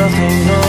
nothing.